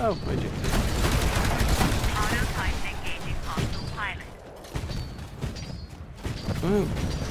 Oh, budget. Autopilot engaging hostile pilot. Boom.